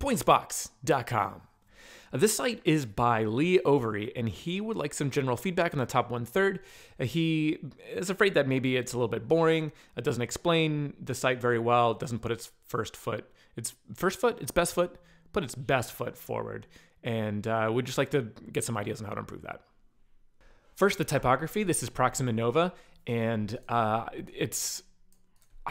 pointsbox.com. Uh, this site is by Lee Overy, and he would like some general feedback on the top one third. Uh, he is afraid that maybe it's a little bit boring. It doesn't explain the site very well. It doesn't put its first foot, its first foot, its best foot, put its best foot forward. And uh, would just like to get some ideas on how to improve that. First, the typography. This is Proxima Nova, and uh, it's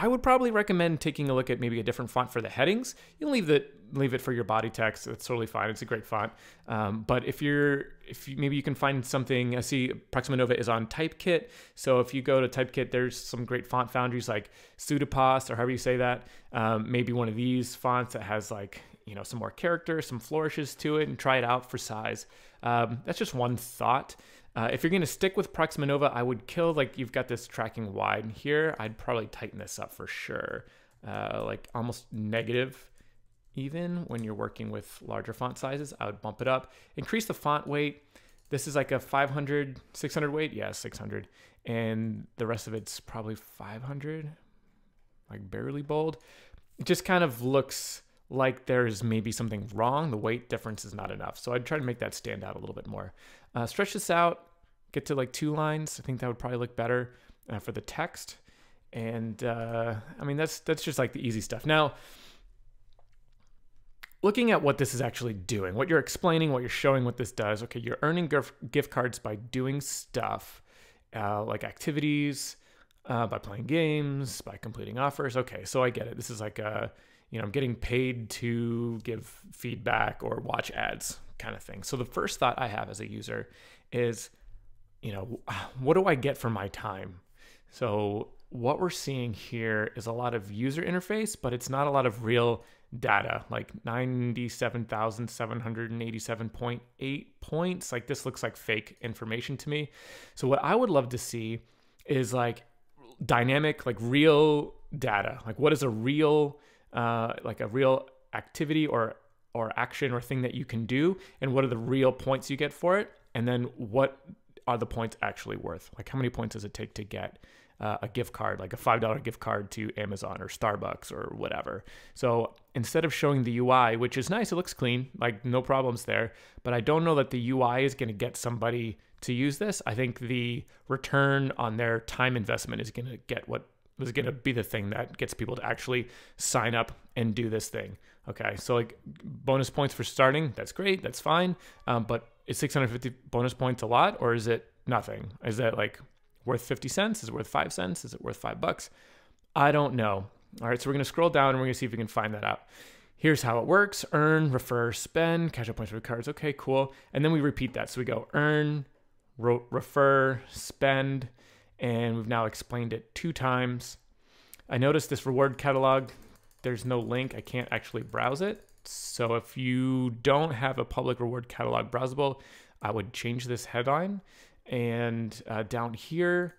I would probably recommend taking a look at maybe a different font for the headings. You can leave it leave it for your body text. It's totally fine. It's a great font. Um, but if you're if you, maybe you can find something. I see Proxima Nova is on Typekit. So if you go to Typekit, there's some great font foundries like Pseudopost or however you say that. Um, maybe one of these fonts that has like you know some more character, some flourishes to it, and try it out for size. Um, that's just one thought. Uh, if you're going to stick with Proxima Nova, I would kill, like, you've got this tracking wide here. I'd probably tighten this up for sure. Uh, like almost negative even when you're working with larger font sizes. I would bump it up. Increase the font weight. This is like a 500, 600 weight. Yeah, 600. And the rest of it's probably 500, like barely bold. It just kind of looks like there's maybe something wrong. The weight difference is not enough. So I'd try to make that stand out a little bit more. Uh, stretch this out, get to like two lines. I think that would probably look better uh, for the text. And uh, I mean, that's that's just like the easy stuff. Now, looking at what this is actually doing, what you're explaining, what you're showing, what this does. Okay, you're earning gift cards by doing stuff uh, like activities, uh, by playing games, by completing offers. Okay, so I get it. This is like a you know, I'm getting paid to give feedback or watch ads kind of thing. So the first thought I have as a user is, you know, what do I get for my time? So what we're seeing here is a lot of user interface, but it's not a lot of real data, like 97,787.8 points. Like this looks like fake information to me. So what I would love to see is like dynamic, like real data. Like what is a real uh, like a real activity or or action or thing that you can do and what are the real points you get for it and then what are the points actually worth? Like how many points does it take to get uh, a gift card like a $5 gift card to amazon or starbucks or whatever? So instead of showing the ui which is nice it looks clean like no problems there but i don't know that the ui is going to get somebody to use this. I think the return on their time investment is going to get what is going to be the thing that gets people to actually sign up and do this thing. Okay, so like bonus points for starting, that's great, that's fine. Um, but is 650 bonus points a lot or is it nothing? Is that like worth 50 cents? Is it worth five cents? Is it worth five bucks? I don't know. All right, so we're going to scroll down and we're going to see if we can find that out. Here's how it works earn, refer, spend, catch up points for cards. Okay, cool. And then we repeat that. So we go earn, refer, spend, and we've now explained it two times. I noticed this reward catalog, there's no link. I can't actually browse it. So if you don't have a public reward catalog browsable, I would change this headline. And uh, down here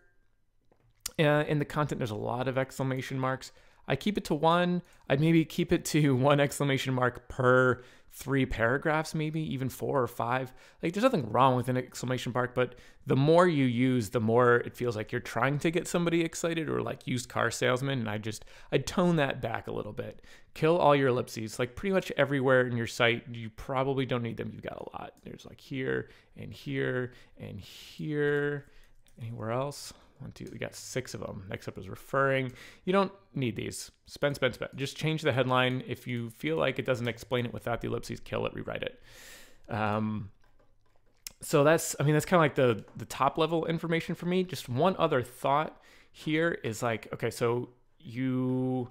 uh, in the content, there's a lot of exclamation marks. I keep it to one. I'd maybe keep it to one exclamation mark per three paragraphs, maybe even four or five. Like there's nothing wrong with an exclamation mark, but the more you use, the more it feels like you're trying to get somebody excited or like used car salesman. And I just, I tone that back a little bit. Kill all your ellipses. Like pretty much everywhere in your site, you probably don't need them. You've got a lot. There's like here and here and here. Anywhere else? One, two, we got six of them. Next up is referring. You don't need these. Spend, spend, spend. Just change the headline. If you feel like it doesn't explain it without the ellipses, kill it, rewrite it. Um, so that's, I mean, that's kind of like the the top level information for me. Just one other thought here is like, okay, so you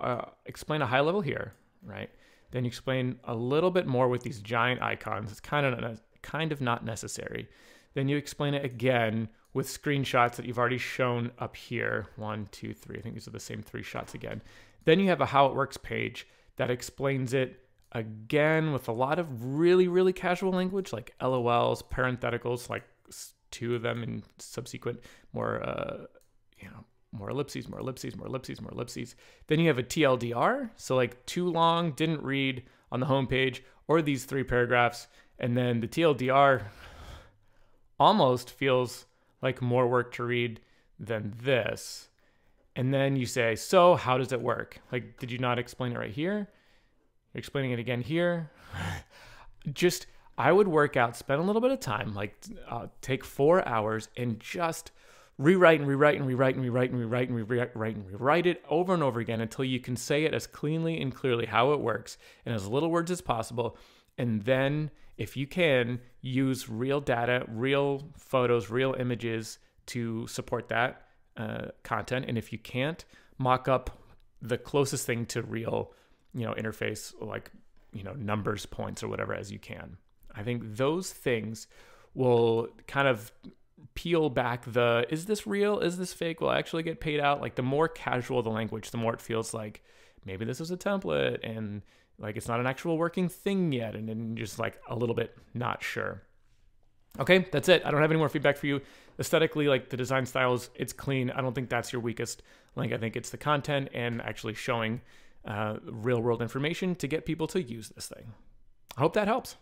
uh, explain a high level here, right? Then you explain a little bit more with these giant icons. It's kind of kind of not necessary. Then you explain it again with screenshots that you've already shown up here. One, two, three. I think these are the same three shots again. Then you have a how it works page that explains it again with a lot of really, really casual language like LOLs, parentheticals, like two of them in subsequent more, uh, you know, more ellipses, more ellipses, more ellipses, more ellipses. Then you have a TLDR. So like too long, didn't read on the homepage, or these three paragraphs. And then the TLDR almost feels like more work to read than this. And then you say, so how does it work? Like, did you not explain it right here? explaining it again here. just I would work out, spend a little bit of time, like uh, take four hours and just rewrite and rewrite and rewrite and rewrite and rewrite and rewrite and rewrite it over and over again until you can say it as cleanly and clearly how it works in as little words as possible. And then, if you can, use real data, real photos, real images to support that uh, content. And if you can't, mock up the closest thing to real, you know, interface like you know numbers, points, or whatever as you can. I think those things will kind of peel back the is this real? Is this fake? Will I actually get paid out? Like the more casual the language, the more it feels like maybe this is a template and like it's not an actual working thing yet, and then just like a little bit not sure. Okay, that's it. I don't have any more feedback for you. Aesthetically, like the design styles, it's clean. I don't think that's your weakest link. I think it's the content and actually showing uh, real world information to get people to use this thing. I hope that helps.